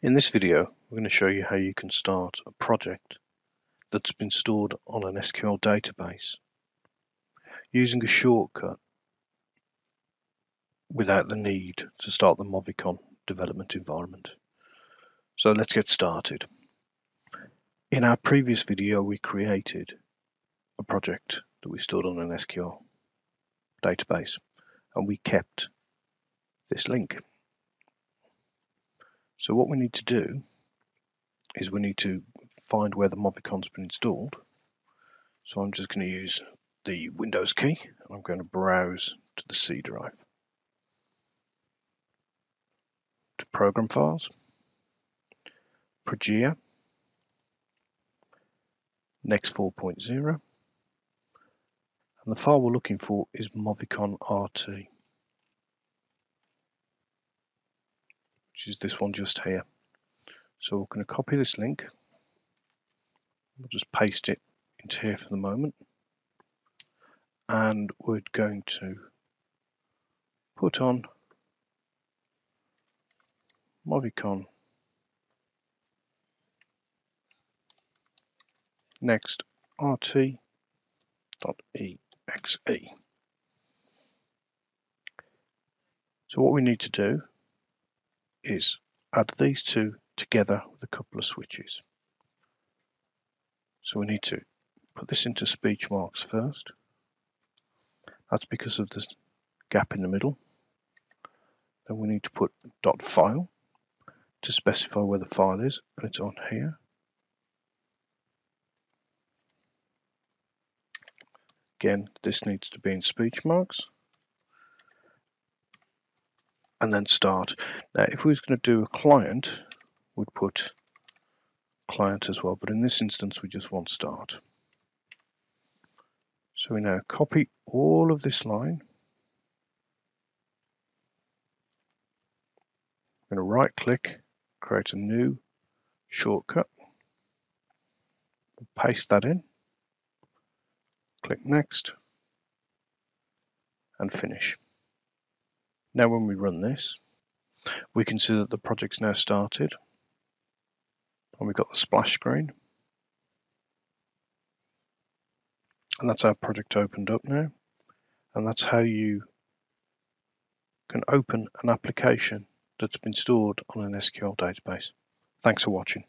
In this video, we're going to show you how you can start a project that's been stored on an SQL database using a shortcut without the need to start the Movicon development environment. So let's get started. In our previous video, we created a project that we stored on an SQL database and we kept this link. So what we need to do is we need to find where the Movicon's been installed. So I'm just going to use the Windows key and I'm going to browse to the C drive. To Program Files, Progea, Next 4.0, and the file we're looking for is Movicon RT. Which is this one just here. So we're going to copy this link. We'll just paste it into here for the moment. And we're going to put on Movicon next rt.exe. So what we need to do is add these two together with a couple of switches. So we need to put this into speech marks first. That's because of the gap in the middle. Then we need to put dot file to specify where the file is, and it's on here. Again, this needs to be in speech marks and then start. Now, if we was going to do a client, we'd put client as well, but in this instance, we just want start. So we now copy all of this line. I'm going to right click, create a new shortcut, paste that in, click next, and finish. Now when we run this, we can see that the project's now started. And we've got the splash screen. And that's our project opened up now. And that's how you can open an application that's been stored on an SQL database. Thanks for watching.